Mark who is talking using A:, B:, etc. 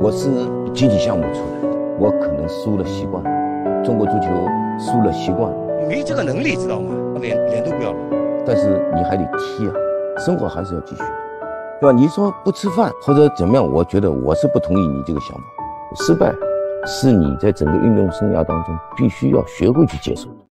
A: 我是竞技项目出来的，我可能输了习惯。中国足球输了习惯，
B: 没这个能力，知道吗？脸脸都不要了。
A: 但是你还得踢啊，生活还是要继续，对吧？你说不吃饭或者怎么样，我觉得我是不同意你这个想法。失败是你在整个运动生涯当中必须要学会去接受的。